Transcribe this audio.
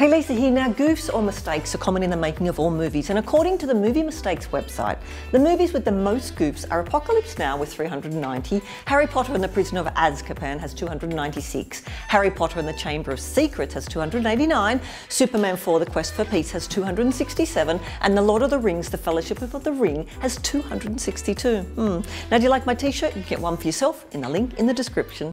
Hey Lisa here. Now, goofs or mistakes are common in the making of all movies, and according to the Movie Mistakes website, the movies with the most goofs are Apocalypse Now with 390, Harry Potter and the Prisoner of Azkaban has 296, Harry Potter and the Chamber of Secrets has 289, Superman 4 The Quest for Peace has 267, and The Lord of the Rings The Fellowship of the Ring has 262. Hmm. Now, do you like my t shirt? You can get one for yourself in the link in the description.